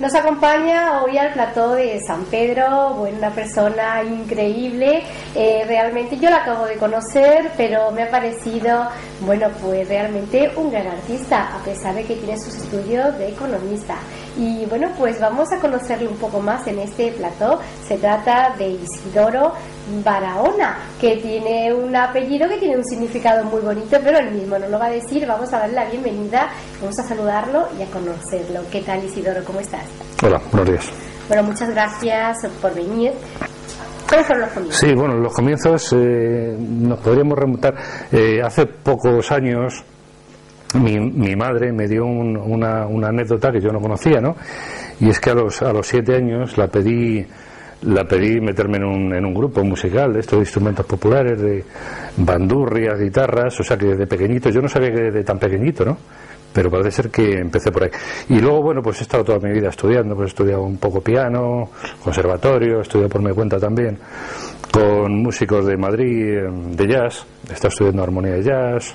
Nos acompaña hoy al plató de San Pedro, bueno, una persona increíble. Eh, realmente yo la acabo de conocer, pero me ha parecido, bueno, pues realmente un gran artista, a pesar de que tiene sus estudios de economista. Y bueno, pues vamos a conocerlo un poco más en este plató. Se trata de Isidoro Barahona, que tiene un apellido que tiene un significado muy bonito, pero él mismo no lo va a decir. Vamos a darle la bienvenida, vamos a saludarlo y a conocerlo. ¿Qué tal Isidoro? ¿Cómo estás? Hola, buenos días. Bueno, muchas gracias por venir. ¿Cómo fueron los comienzos? Sí, bueno, los comienzos eh, nos podríamos remontar. Eh, hace pocos años mi, mi madre me dio un- una, una anécdota que yo no conocía, ¿no? Y es que a los, a los siete años la pedí la pedí meterme en un, en un grupo musical de estos instrumentos populares, de bandurrias, guitarras, o sea que desde pequeñito, yo no sabía que desde tan pequeñito, ¿no? Pero parece ser que empecé por ahí. Y luego, bueno, pues he estado toda mi vida estudiando, pues he estudiado un poco piano, conservatorio, he estudiado por mi cuenta también, con músicos de Madrid, eh, de jazz, he estado estudiando armonía de jazz,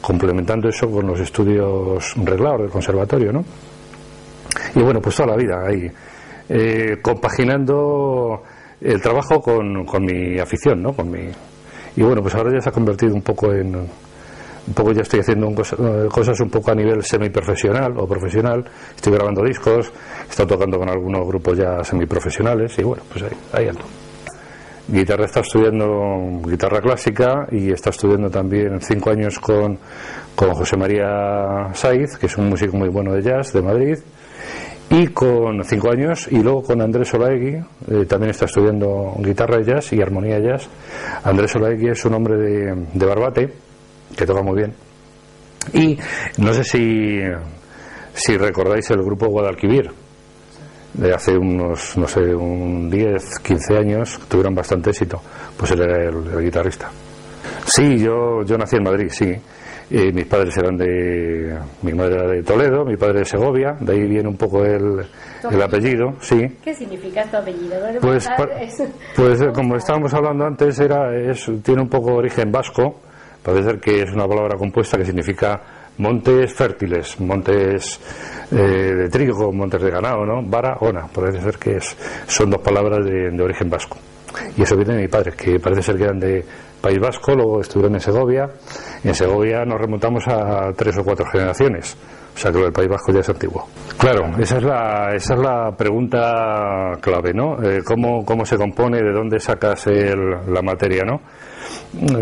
complementando eso con los estudios reglados del conservatorio, ¿no? Y bueno, pues toda la vida ahí, eh, compaginando el trabajo con, con mi afición, ¿no? Con mi, y bueno, pues ahora ya se ha convertido un poco en, un poco ya estoy haciendo un cosa- eh, cosas un poco a nivel semiprofesional o profesional, estoy grabando discos, he estado tocando con algunos grupos ya semiprofesionales y bueno, pues ahí, ahí ando. Guitarra está estudiando guitarra clásica y está estudiando también cinco años con, con José María Saiz, que es un músico muy bueno de jazz de Madrid, y con cinco años y luego con Andrés Olaegui, eh, también está estudiando guitarra de jazz y armonía jazz. Andrés Olaegui es un hombre de, de Barbate, que toca muy bien. Y no sé si, si recordáis el grupo Guadalquivir, de hace unos, no sé, un 10, 15 años, tuvieron bastante éxito. Pues él era el, el guitarrista. Sí, yo, yo nací en Madrid, sí. Eh, mis padres eran de. Mi madre era de Toledo, mi padre de Segovia, de ahí viene un poco el, el apellido, sí. ¿Qué significa tu apellido? ¿No le Pues, pues eh, como estábamos hablando antes, era, es, tiene un poco origen vasco, parece ser que es una palabra compuesta que significa montes fértiles, montes eh, de trigo, montes de ganado, ¿no? Vara, ona, parece ser que es, son dos palabras de, de origen vasco. Y eso viene de mi padre, que parece ser que eran de País Vasco, luego estuvieron en Segovia. En Segovia nos remontamos a tres o cuatro generaciones. O sea que del País Vasco ya es antiguo. Claro, esa es la, esa es la pregunta clave, ¿no? Eh, ¿cómo, ¿Cómo se compone? ¿De dónde sacas el- la materia, no?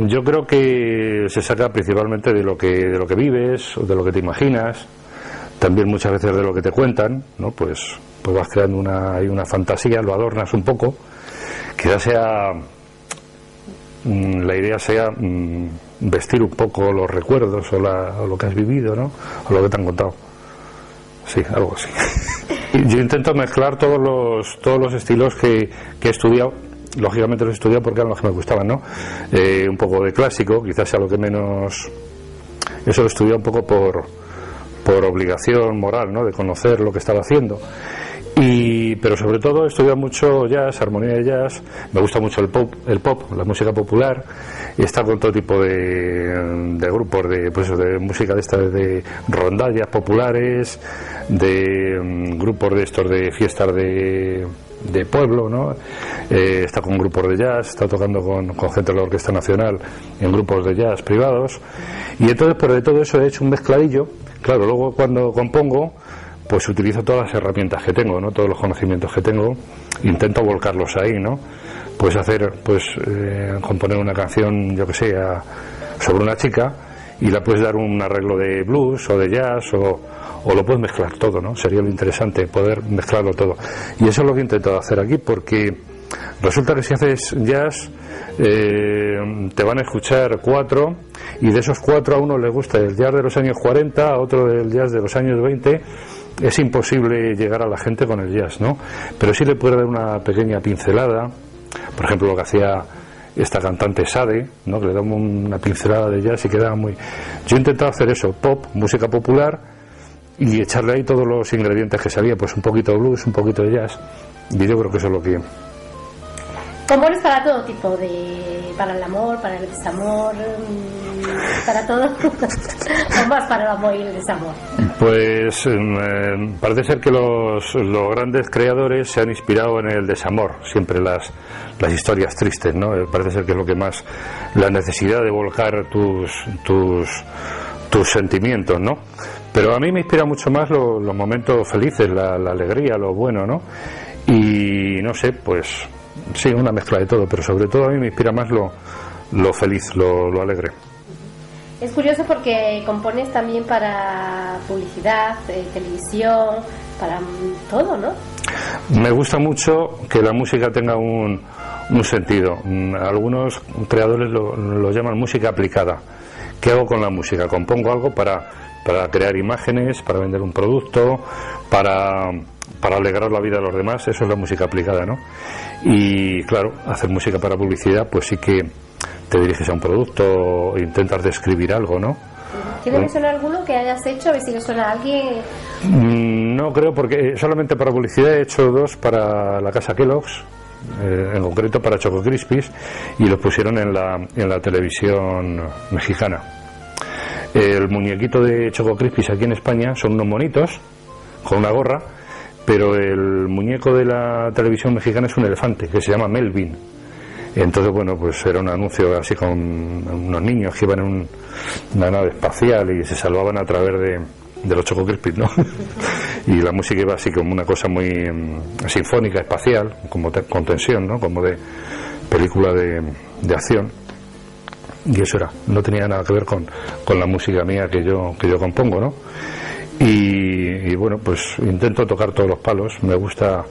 Yo creo que se saca principalmente de lo que, de lo que vives, o de lo que te imaginas, también muchas veces de lo que te cuentan, ¿no? Pues, pues vas creando una, hay una fantasía, lo adornas un poco, quizás sea mm, la idea sea mm, vestir un poco los recuerdos o, la- o lo que has vivido, ¿no? O lo que te han contado. Sí, algo así. Yo intento mezclar todos los, todos los estilos que, que he estudiado. Lógicamente los he estudiado porque eran los que me gustaban, ¿no? Eh, un poco de clásico, quizás sea lo que menos. Eso lo he estudiado un poco por, por obligación moral, ¿no? De conocer lo que estaba haciendo. Y, pero sobre todo he estudiado mucho jazz, armonía de jazz, me gusta mucho el pop, el pop, la música popular, y está con todo tipo de, de grupos de, pues, de música de estas de rondallas populares, de mm, grupos de estos de fiestas de, de pueblo, ¿no? Eh, está con grupos de jazz, está tocando con, con gente de la Orquesta Nacional en grupos de jazz privados, y entonces de todo eso he hecho un mezcladillo, claro, luego cuando compongo, pues utilizo todas las herramientas que tengo, ¿no? Todos los conocimientos que tengo, intento volcarlos ahí, ¿no? Pues hacer, pues eh, componer una canción, yo que sé, sobre una chica y la puedes dar un arreglo de blues o de jazz o, o lo puedes mezclar todo, ¿no? Sería lo interesante poder mezclarlo todo. Y eso es lo que he intentado hacer aquí porque resulta que si haces jazz eh, te van a escuchar cuatro y de esos cuatro a uno le gusta el jazz de los años 40, a otro el jazz de los años 20 es imposible llegar a la gente con el jazz, ¿no? Pero sí le puede dar una pequeña pincelada, por ejemplo, lo que hacía esta cantante Sade, ¿no? Que le damos una pincelada de jazz y quedaba muy. Yo he intentado hacer eso, pop, música popular, y echarle ahí todos los ingredientes que sabía, pues un poquito de blues, un poquito de jazz, y yo creo que eso es lo que. Compones para todo tipo de. para el amor, para el desamor. Para todo? ¿O más para desamor? Pues em, em, parece ser que los, los, grandes creadores se han inspirado en el desamor, siempre las, las historias tristes, ¿no? Eh, parece ser que es lo que más, la necesidad de volcar tus, tus, tus sentimientos, ¿no? Pero a mí me inspira mucho más los momentos felices, la, la alegría, lo bueno, ¿no? Y no sé, pues sí, una mezcla de todo, pero sobre todo a mí me inspira más lo, lo feliz, lo, lo alegre. Es curioso porque compones también para publicidad, eh, televisión, para todo, ¿no? Me gusta mucho que la música tenga un, un sentido. Mm, algunos creadores lo, lo, llaman música aplicada. ¿Qué hago con la música? Compongo algo para, para crear imágenes, para vender un producto, para, para alegrar la vida de los demás. Eso es la música aplicada, ¿no? Y claro, hacer música para publicidad, pues sí que te diriges a un producto, intentas describir algo, ¿no? ¿Quieres mencionar alguno que hayas hecho? A ver si le suena a alguien. Mm, no creo, porque solamente para publicidad he hecho dos para la casa Kellogg's, eh, en concreto para Choco Crispies, y los pusieron en la, en la televisión mexicana. El muñequito de Choco Crispies aquí en España son unos monitos con una gorra, pero el muñeco de la televisión mexicana es un elefante que se llama Melvin entonces, bueno, pues era un anuncio así con unos niños que iban en una nave espacial y se salvaban a través de, los Choco ¿no? y la música iba así como una cosa muy mm, sinfónica, espacial, como con tensión, ¿no? Como de película de, acción. Y eso era, no tenía nada que ver con, con la música mía que yo, que yo compongo, ¿no? Y, bueno, pues intento tocar todos los palos, me gusta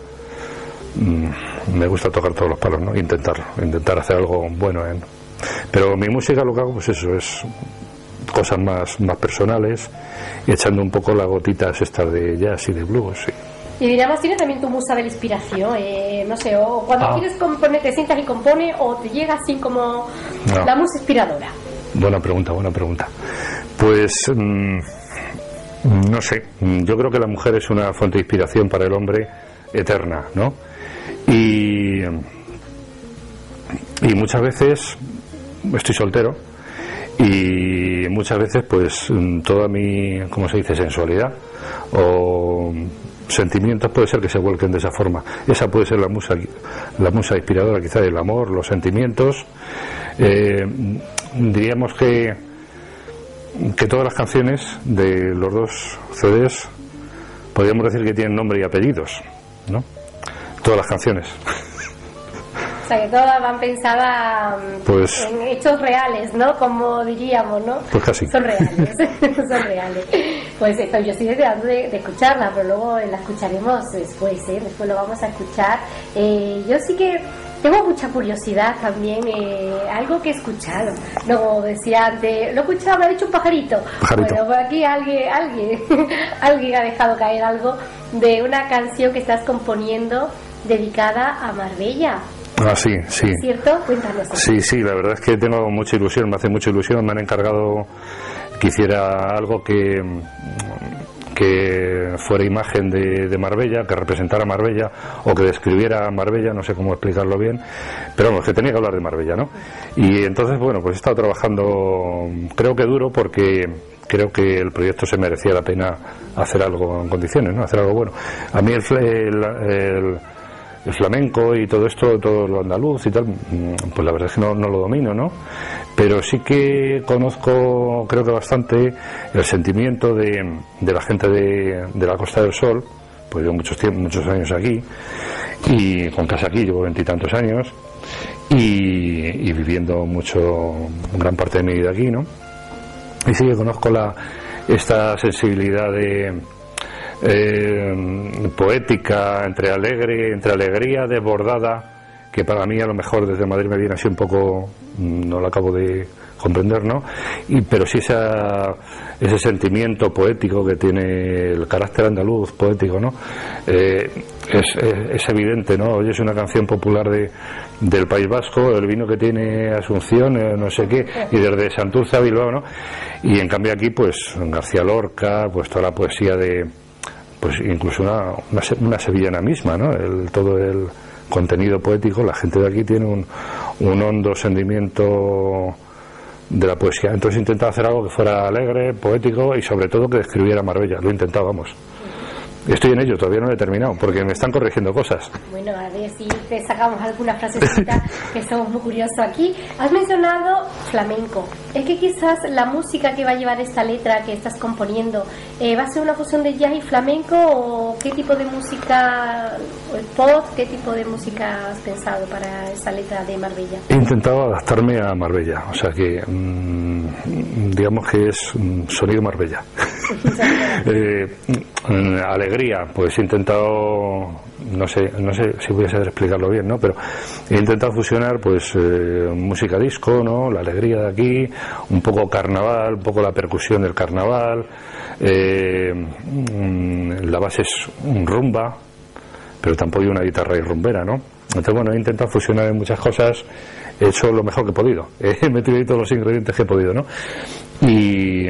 me gusta tocar todos los palos, ¿no? Intentarlo, intentar hacer algo bueno. Pero mi música lo que hago, pues eso, es cosas más, más personales y echando un poco las gotitas estas de jazz y de blues, sí. Y diríamos, tiene también tu musa de la inspiración, eh, no sé, o cuando ah. quieres componer, te sientas y compone, o te llega así como la musa inspiradora. Buena pregunta, buena pregunta. Pues, mm, no sé, yo creo que la mujer es una fuente de inspiración para el hombre eterna, ¿no? Y, y muchas veces estoy soltero y muchas veces pues toda mi, ¿cómo se dice?, sensualidad o sentimientos puede ser que se vuelquen de esa forma. Esa puede ser la musa, la musa inspiradora quizá del amor, los sentimientos. Eh, diríamos que, que todas las canciones de los dos CDs podríamos decir que tienen nombre y apellidos, ¿no? Todas las canciones. O sea, que todas van pensadas mm, pues, en hechos reales, ¿no? Como diríamos, ¿no? Pues casi. Son reales, son reales. Pues esto, yo estoy deseando de, escucharla, pero luego la escucharemos después, ¿eh? Después lo vamos a escuchar. Eh, yo sí que tengo mucha curiosidad también, eh, algo que he escuchado. No, decía antes, lo he escuchado, me ha dicho un pajarito. pajarito. Bueno, por aquí alguien, alguien, alguien ha dejado caer algo de una canción que estás componiendo dedicada a Marbella. Ah, sí, sí. ¿Cierto? Cuéntanos. Sí, sí, la verdad es que tengo mucha ilusión, me hace mucha ilusión, me han encargado que hiciera algo que que fuera imagen de, de, Marbella, que representara Marbella o que describiera Marbella, no sé cómo explicarlo bien, pero vamos, que tenía que hablar de Marbella, ¿no? Y entonces, bueno, pues he estado trabajando, creo que duro, porque creo que el proyecto se merecía la pena hacer algo en condiciones, ¿no? Hacer algo bueno. A mí el, el el flamenco y todo esto, todo lo andaluz y tal, pues la verdad es que no, no, lo domino, ¿no? Pero sí que conozco, creo que bastante, el sentimiento de, de la gente de, de, la Costa del Sol, pues llevo muchos, muchos años aquí, y con casa aquí, llevo veintitantos años, y, y, viviendo mucho, gran parte de mi vida aquí, ¿no? Y sí que conozco la, esta sensibilidad de eh, poética, entre alegre, entre alegría desbordada, que para mí a lo mejor desde Madrid me viene así un poco, mm, no lo acabo de comprender, ¿no? Y, pero sí esa, ese sentimiento poético que tiene el carácter andaluz poético, ¿no? Eh, es, es, evidente, ¿no? Hoy es una canción popular de, del País Vasco, el vino que tiene Asunción, eh, no sé qué, y desde Santurce a Bilbao, ¿no? Y en cambio aquí, pues García Lorca, pues toda la poesía de, pues incluso una, una, sevillana misma, ¿no? El, todo el contenido poético, la gente de aquí tiene un, un hondo sentimiento de la poesía. Entonces he intentado hacer algo que fuera alegre, poético y sobre todo que describiera Marbella. Lo vamos. Estoy en ello, todavía no lo he terminado, porque me están corrigiendo cosas. Bueno, a ver si te sacamos alguna frasecita que estamos muy curiosos aquí. Has mencionado flamenco. Es que quizás la música que va a llevar esta letra que estás componiendo eh, va a ser una fusión de jazz y flamenco o qué tipo de música, o el pop, qué tipo de música has pensado para esa letra de Marbella. He intentado adaptarme a Marbella, o sea que mm, digamos que es sonido Marbella. eh, alegría, pues he intentado, no sé, no sé si voy a saber explicarlo bien, ¿no? Pero he intentado fusionar, pues, eh, música disco, ¿no? La alegría de aquí, un poco carnaval, un poco la percusión del carnaval, eh, la base es un rumba, pero tampoco hay una guitarra y rumbera, ¿no? Entonces, bueno, he intentado fusionar en muchas cosas, he hecho lo mejor que he podido, he metido ahí todos los ingredientes que he podido, ¿no? Y.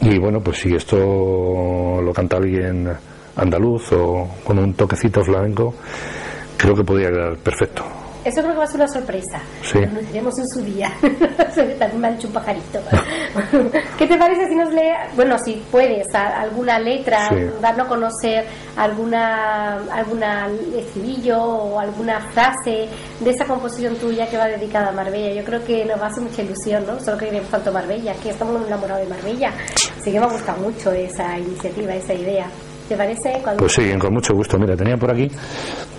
Y bueno, pues si esto lo canta alguien andaluz o con un toquecito flamenco, creo que podría quedar perfecto. Eso creo que va a ser una sorpresa. Sí. Lo diremos en su día. También me ha dicho un pajarito. ¿Qué te parece si nos lee, bueno, si puedes, alguna letra, Sí. darnos a conocer alguna, alguna estribillo o alguna frase de esa composición tuya que va dedicada a Marbella? Yo creo que nos va a hacer mucha ilusión, ¿no? Solo que queremos tanto Marbella, que estamos enamorados de Marbella. Así que me ha gustado mucho esa iniciativa, esa idea. ¿Te parece? Cuando- Pues sí, con mucho gusto. Mira, tenía por aquí,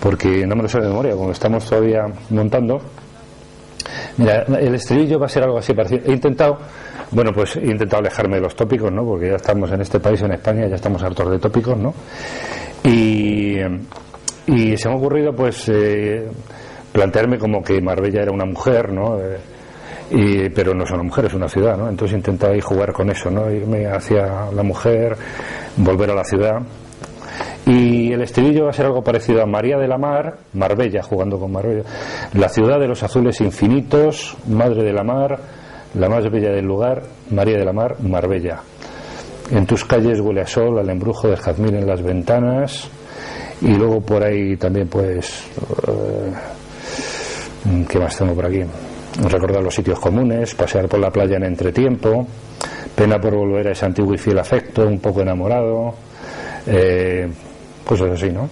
porque no me lo sé de memoria, como estamos todavía montando. Mira, el estribillo va a ser algo así parecido. He intentado, bueno, pues he intentado alejarme de los tópicos, ¿no? Porque ya estamos en este país, en España, ya estamos hartos de tópicos, ¿no? Y, se me ha ocurrido, pues, eh, plantearme como que Marbella era una mujer, ¿no? Eh, y, pero no es una mujer, es una ciudad, ¿no? Entonces he intentado ahí jugar con eso, ¿no? Irme hacia la mujer, volver a la ciudad. Y el estribillo va a ser algo parecido a María de la Mar, Marbella, jugando con Marbella. La ciudad de los azules infinitos, Madre de la Mar, la más bella del lugar, María de la Mar, Marbella. En tus calles huele a sol, al embrujo del jazmín en las ventanas. Y luego por ahí también, pues. eh, ¿Qué más tengo por aquí? Recordar los sitios comunes, pasear por la playa en entretiempo, pena por volver a ese antiguo y fiel afecto, un poco enamorado, eh, cosas así, ¿no?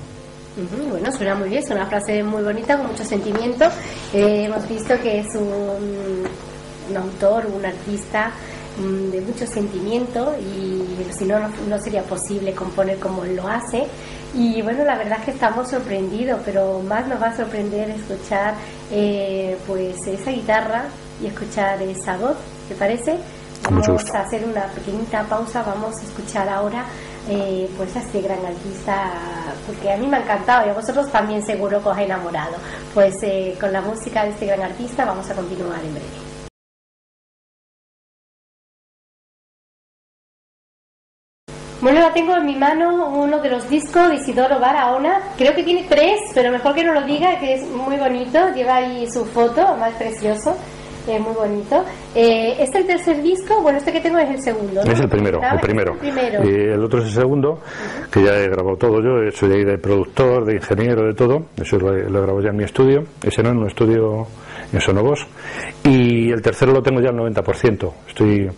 Bueno, suena muy bien, es una frase muy bonita, con mucho sentimiento. Eh, hemos visto que es un, un autor, un artista mm, de mucho sentimiento y si no, no, no sería posible componer como él lo hace. Y bueno, la verdad es que estamos sorprendidos, pero más nos va a sorprender escuchar eh, pues esa guitarra y escuchar esa voz, ¿te parece? Con mucho Vamos a hacer una pequeñita pausa, vamos a escuchar ahora eh, pues a este gran artista, porque a mí me ha encantado y a vosotros también seguro que os ha enamorado. Pues eh, con la música de este gran artista vamos a continuar en breve. Bueno, la tengo en mi mano uno de los discos de Isidoro Barahona. Creo que tiene tres, pero mejor que no lo diga, que es muy bonito. Lleva ahí su foto, más precioso. Es muy bonito. Eh, este es el tercer disco. Bueno, este que tengo es el segundo. ¿no? Es el primero, Ah, el primero. El primero. Y el otro es el segundo, que ya he grabado todo yo, hecho de ahí de productor, de ingeniero, de todo. Eso lo he, lo he grabado ya en mi estudio, ese no en un estudio en Sonobos. Y el tercero lo tengo ya al 90%. Estoy,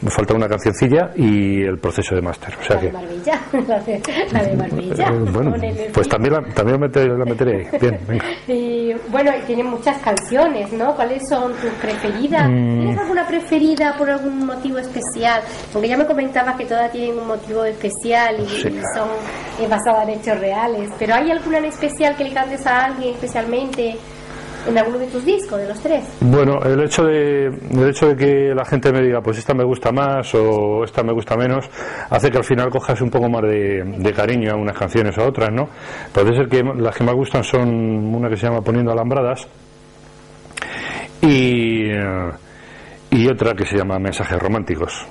me falta una cancioncilla y el proceso de máster. O sea la de que, Marbella. La de, la de Marbella. eh, bueno, pues también la, también la meteré, la meteré ahí. Bien, venga. Y bueno, y tiene muchas canciones, ¿no? ¿Cuáles son tus preferidas? Mm. ¿Tienes alguna preferida por algún motivo especial? Porque ya me comentabas que todas tienen un motivo especial y, Sí. y son eh, basadas en hechos reales. ¿Pero hay alguna en especial que le cantes a alguien especialmente en alguno de tus discos, de los tres? Bueno, el hecho de el hecho de que la gente me diga, pues esta me gusta más o esta me gusta menos, hace que al final cojas un poco más de, cariño a unas canciones o a otras, ¿no? Parece ser que las que más gustan son una que se llama Poniendo Alambradas y, eh, y otra que se llama Mensajes Románticos.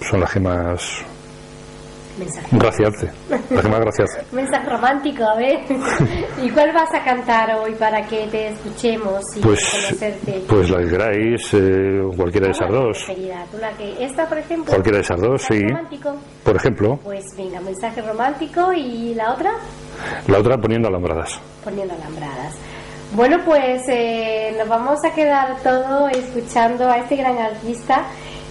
Son las que más Mensaje. gracia hace. Las que más gracia hace. Mensaje romántico, a ver. ¿Y cuál vas a cantar hoy para que te escuchemos y Pues, conocerte? pues la que queráis, eh, cualquiera de esas ¿Cuál es tu dos. ¿Tú la que, esta, por ejemplo? Cualquiera de esas dos, ¿Mensaje sí. romántico? Por ejemplo, Pues venga, mensaje romántico y la otra la otra Poniendo Alambradas. poniendo alambradas. Bueno, pues eh, nos vamos a quedar todo escuchando a este gran artista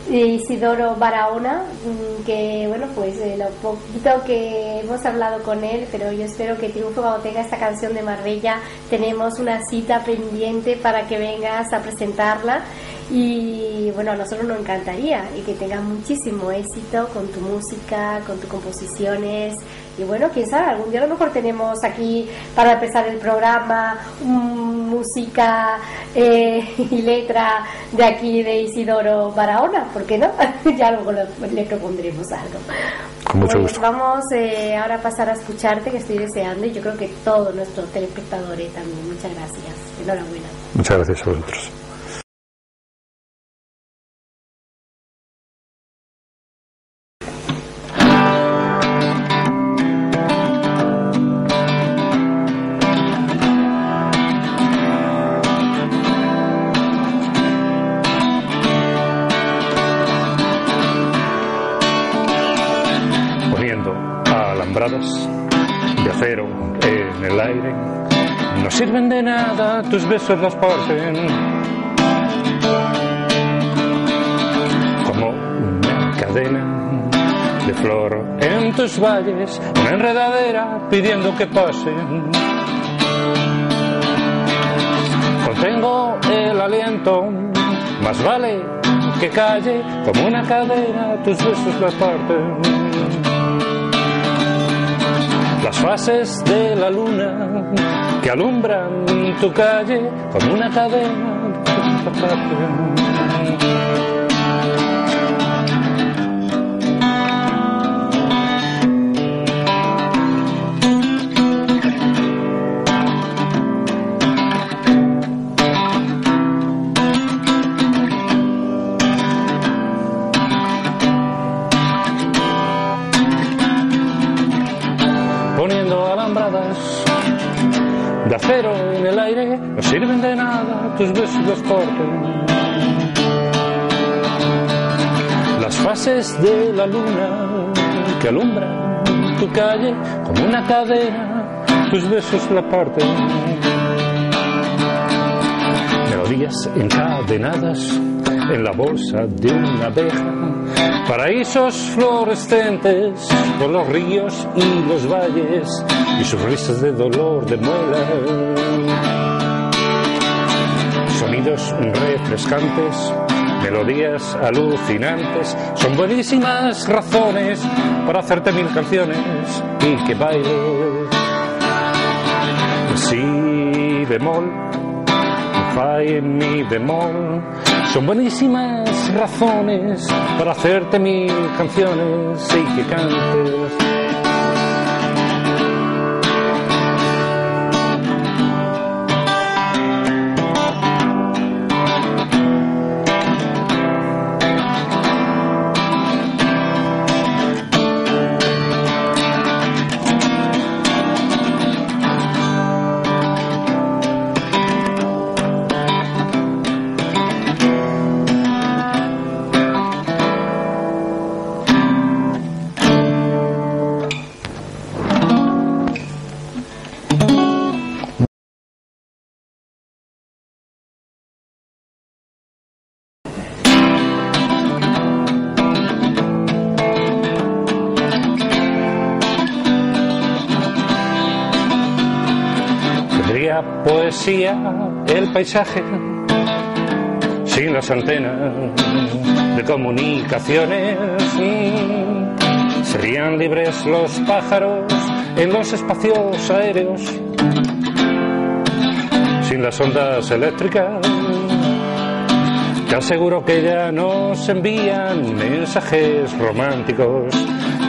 Isidoro Barahona, mm, que bueno, pues eh, lo poquito que hemos hablado con él, pero yo espero que triunfe cuando tenga esta canción de Marbella. Tenemos una cita pendiente para que vengas a presentarla y bueno, a nosotros nos encantaría y que tengas muchísimo éxito con tu música, con tus composiciones. Y bueno, quién sabe, algún día a lo mejor tenemos aquí para empezar el programa música eh, y letra de aquí de Isidoro Barahona, ¿por qué no? ya luego le propondremos algo. Con mucho pues gusto. Vamos eh, ahora a pasar a escucharte, que estoy deseando, y yo creo que todos nuestros telespectadores también. Muchas gracias. Enhorabuena. Muchas gracias a vosotros. De acero en el aire. No sirven de nada, tus besos los parten. Como una cadena de flor en tus valles, una enredadera pidiendo que pasen. Contengo el aliento, más vale que calle como una cadena, tus besos las parten las fases de la luna que alumbran tu calle como una cadena. Sirven de nada tus besos los corten. Las fases de la luna que alumbran tu calle como una cadena, tus besos la parten. Melodías encadenadas en la bolsa de una abeja, paraísos fluorescentes por los ríos y los valles y sus risas de dolor de muela sonidos refrescantes, melodías alucinantes, son buenísimas razones para hacerte mil canciones y que bailes. Si bemol, fa y mi bemol, son buenísimas razones para hacerte mil canciones y que cantes. El paisaje sin las antenas de comunicaciones. Serían libres los pájaros en los espacios aéreos sin las ondas eléctricas. Te aseguro que ya nos envían mensajes románticos.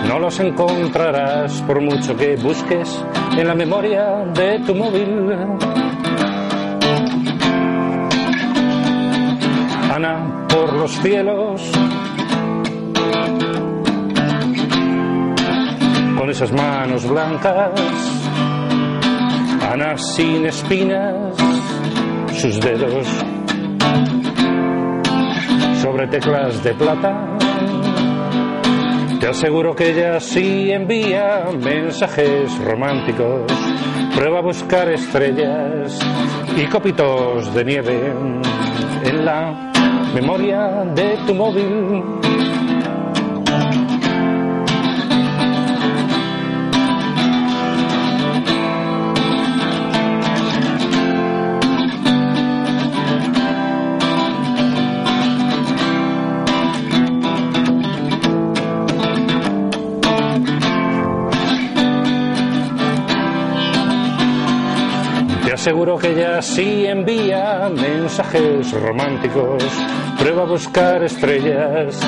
No los encontrarás por mucho que busques en la memoria de tu móvil. Ana por los cielos, con esas manos blancas, Ana sin espinas, sus dedos sobre teclas de plata Te aseguro que ella sí envía mensajes románticos. Prueba a buscar estrellas y copitos de nieve en la memoria de tu móvil. Te aseguro que ella sí envía mensajes románticos. Prueba a buscar estrellas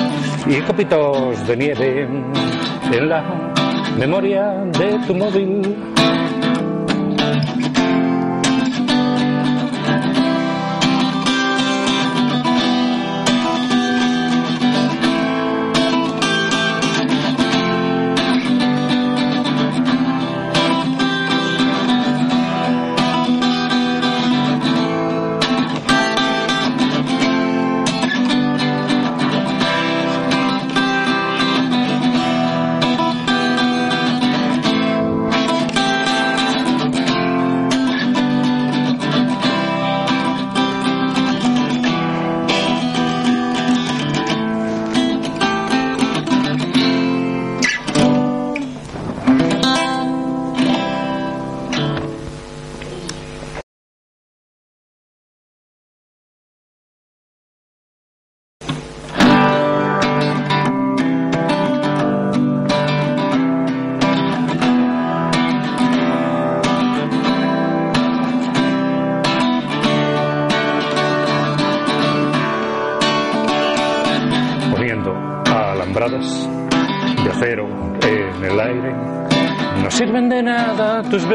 y copitos de nieve en la memoria de tu móvil.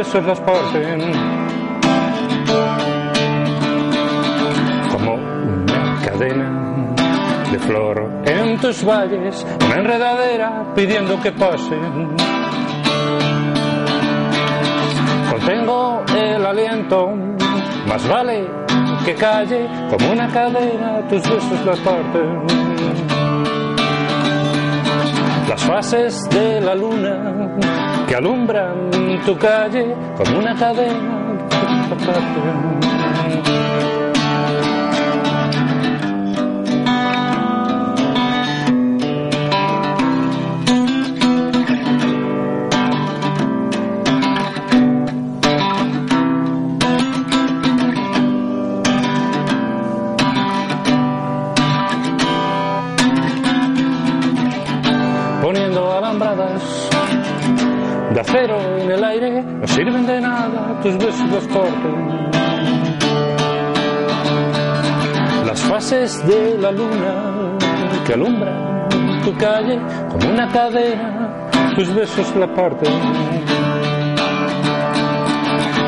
Besos las parten. Como una cadena de flor en tus valles, una enredadera pidiendo que pasen. Contengo el aliento, más vale que calle como una cadena, tus besos las parten las fases de la luna que alumbran tu calle como una cadena. De acero en el aire, no sirven de nada, tus besos los cortan. Las fases de la luna que alumbran tu calle como una cadena, tus besos la parten.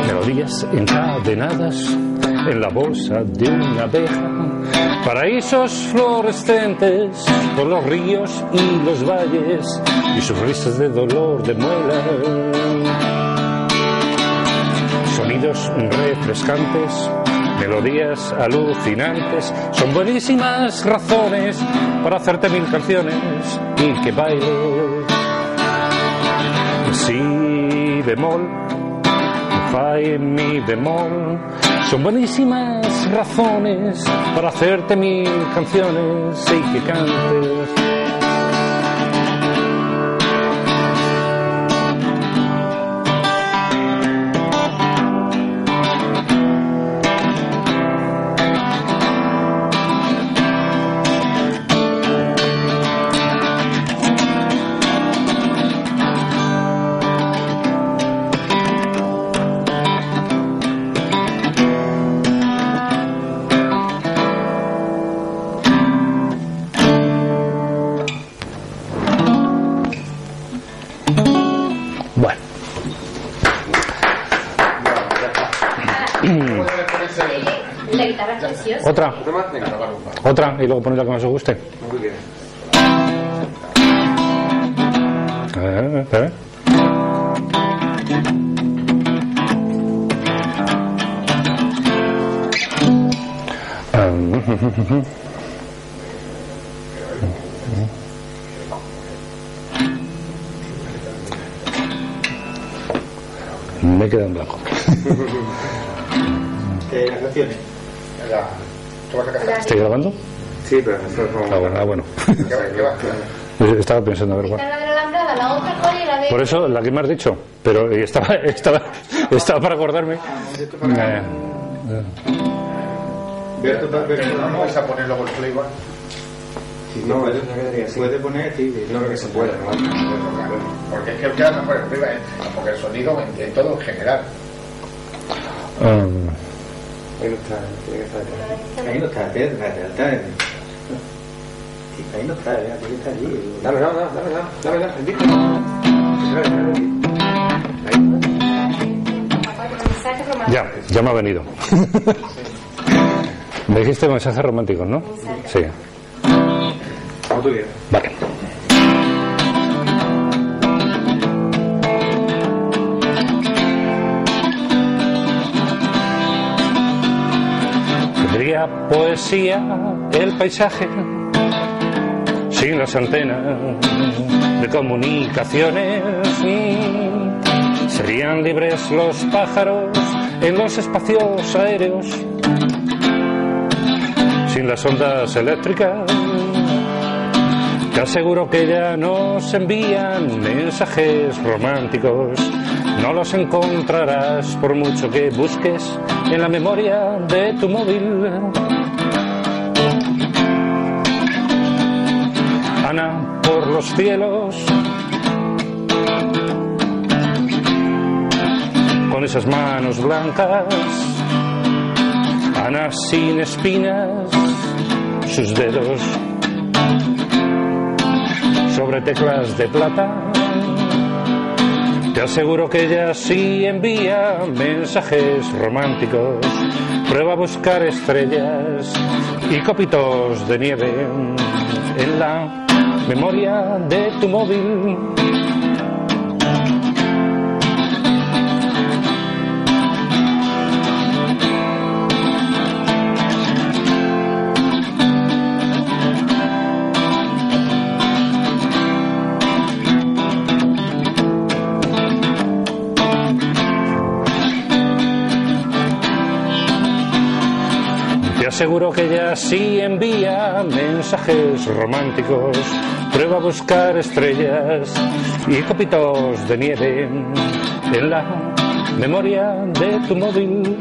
Melodías encadenadas en la bolsa de una abeja, paraísos fluorescentes por los ríos y los valles y sus risas de dolor de muela. Sonidos refrescantes, melodías alucinantes, son buenísimas razones para hacerte mil canciones y que baile. Si bemol, fa mi bemol, son buenísimas razones para hacerte mil canciones y que cantes. ¿Otra? Otra y luego poner la que más os guste. Muy bien. Eh, eh. Me quedo en blanco. Eh, ¿Qué naciones? ¿Estoy grabando? Sí, pero nosotros vamos Ah, bueno. ah, bueno. ¿Qué va- qué va? Estaba pensando, a ver, bueno. La de la alambrada, la otra cuál de... Por eso, la que me has dicho, pero eh, estaba, estaba, estaba para acordarme. Eh, Berto, Berto, ¿No vais a poner luego el playback? No, así. Puede poner, sí, no creo que se pueda. ¿no? Porque es que queda mejor el playback, porque el sonido en, en todo en general. um, Ahí no está, tiene que estar. Ahí no está, Ahí no está, eh, tiene que estar allí. Dame, dame, dame, dame, dame, dame, bendito. Ahí. Mensaje romántico. ya, ya me ha venido. Me dijiste mensajes románticos, ¿no? Sí. Como tú quieras. Vale. Poesía el paisaje sin las antenas de comunicaciones. Serían libres los pájaros en los espacios aéreos sin las ondas eléctricas. Te aseguro que ya nos envían mensajes románticos. No los encontrarás por mucho que busques en la memoria de tu móvil. Por los cielos. Con esas manos blancas. Ana sin espinas. Sus dedos sobre teclas de plata. Te aseguro que ella sí envía mensajes románticos. Prueba a buscar estrellas y copitos de nieve en la memoria de tu móvil. Te aseguro que ella sí envía mensajes románticos. Prueba a buscar estrellas y copitos de nieve en la memoria de tu móvil.